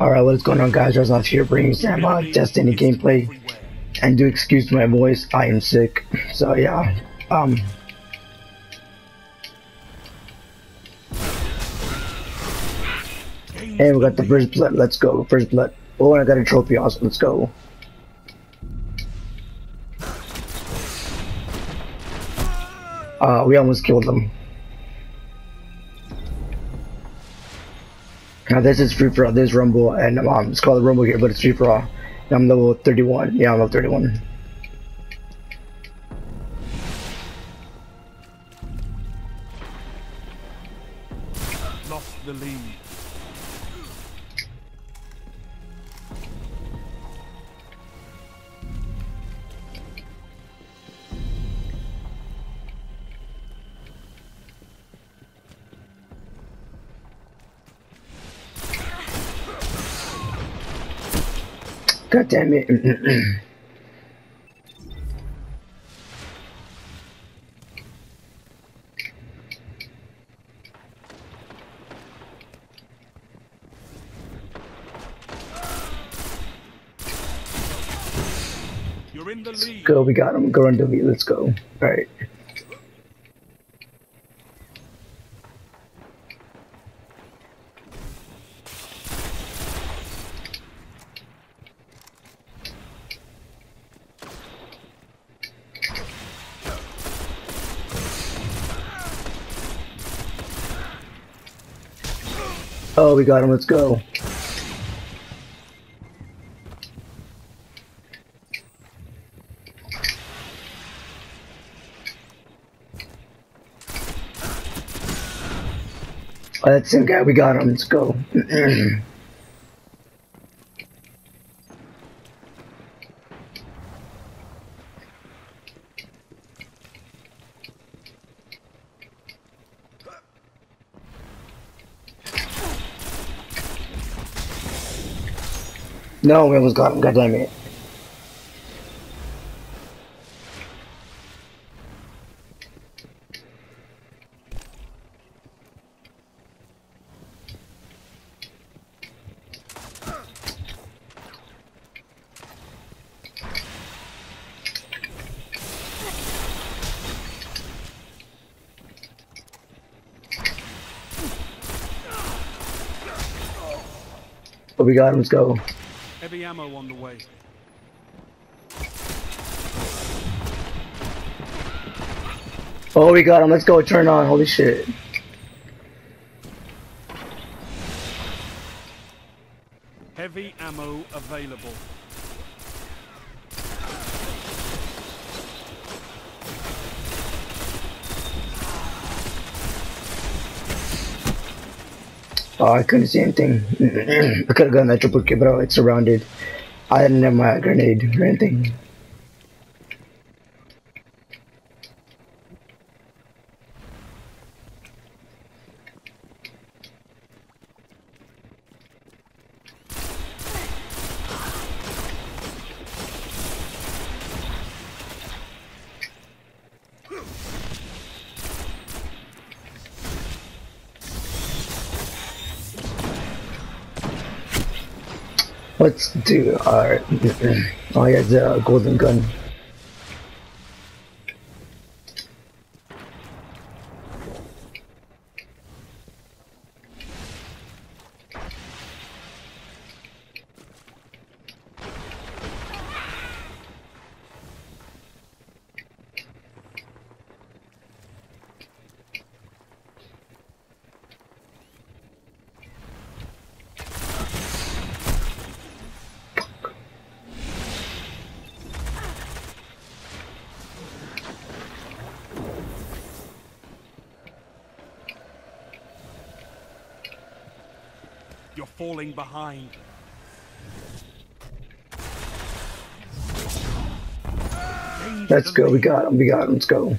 Alright, what is going on guys? Rezz here bringing some uh, Destiny gameplay. And do excuse my voice, I am sick. So yeah, um... And we got the first blood, let's go, first blood. Oh, and I got a trophy also, let's go. Uh, we almost killed them. Now this is free for all. This is Rumble, and um, it's called the Rumble here, but it's free for all. I'm level 31. Yeah, I'm level 31. Lost the lead. God damn it. You're in the lead. go, we got him. Go run me. Let's go. Alright. Oh, we got him. Let's go. Oh, that's guy. We got him. Let's go. no, it was gone. God damn it. But we got him. Let's go. Heavy ammo on the way. Oh, we got him. Let's go. Turn on. Holy shit. Heavy ammo available. Oh, I couldn't see anything. I could have gotten that triple kill, but it's surrounded. I didn't have my grenade or anything. Let's do our. Oh, yeah, the golden gun. You're falling behind. Let's go. We got him. We got him. Let's go.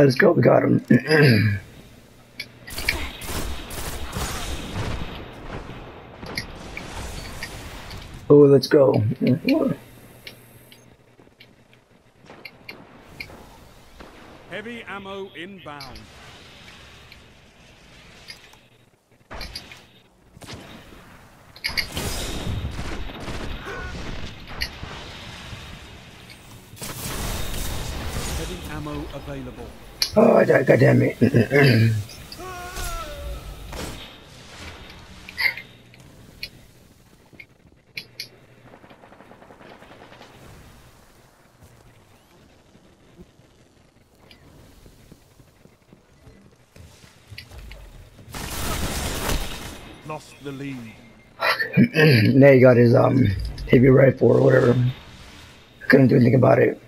Let's go. We got him. oh, let's go. Heavy ammo inbound. Heavy ammo available. Oh. God damn it. Lost the lead. now he got his um heavy rifle or whatever. Couldn't do anything about it.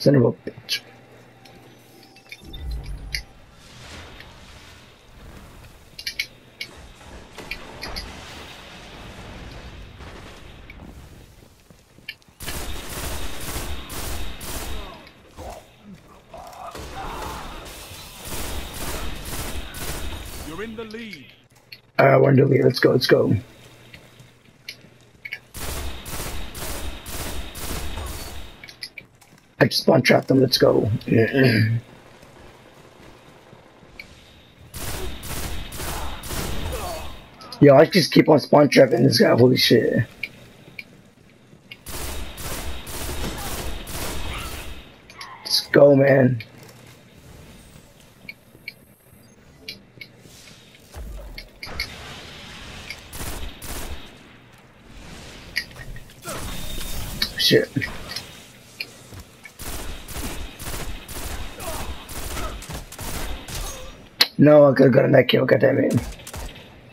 Son of a bitch. You're in the lead. Uh, I want to leave. Let's go. Let's go. I just spawn trapped them. Let's go. Yo, I just keep on spawn trapping this guy. Holy shit. Let's go, man. Shit. No, I could have gotten that kill, goddammit.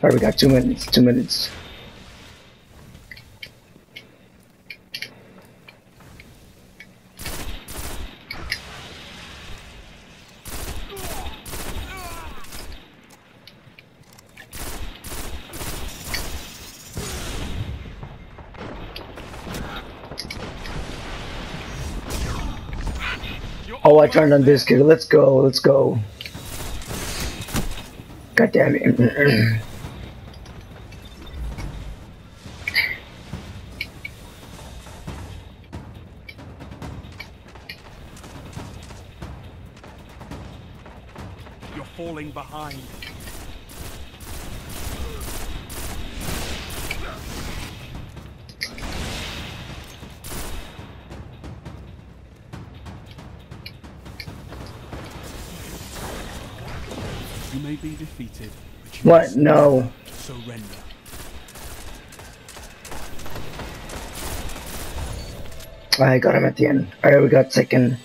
Alright, we got two minutes, two minutes. Oh, I turned on this kid. Let's go, let's go. God damn it. You're falling behind. You may be defeated, but you what? No. surrender. I got him at the end. Alright, we got second.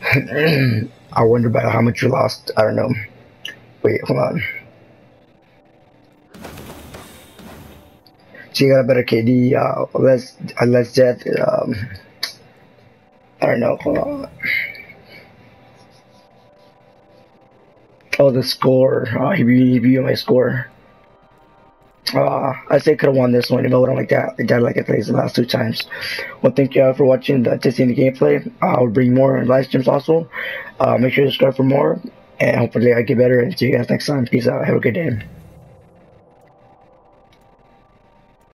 I wonder about how much you lost. I don't know. Wait, hold on. She got a better KD, uh, less, uh, less death, um, I don't know, hold on. Oh, the score. Uh, he beat my score. Uh, I say could have won this one, though I don't like that. I died like I played the last two times. Well, thank you all for watching the Destiny gameplay. I'll bring more live streams also. Uh, make sure to subscribe for more, and hopefully I get better. And see you guys next time. Peace out. Have a good day.